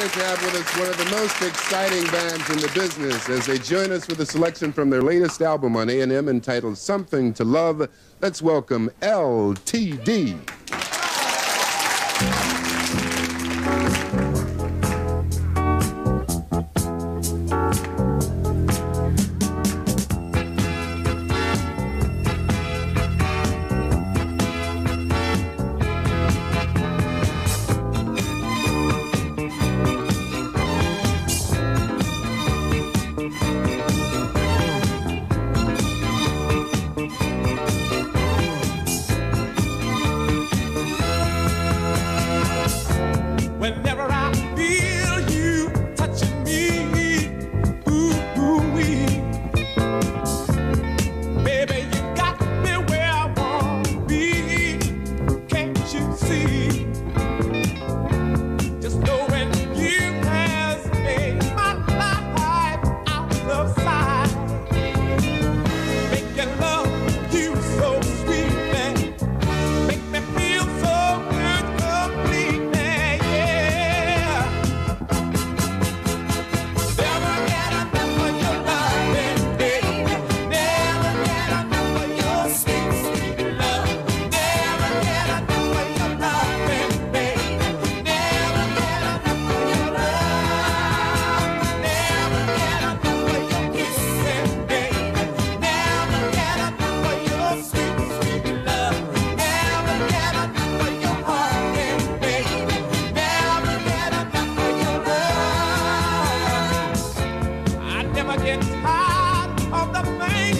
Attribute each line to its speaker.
Speaker 1: delighted to have with us one of the most exciting bands in the business as they join us with a selection from their latest album on A&M entitled Something to Love. Let's welcome LTD. see. getting tired of the things.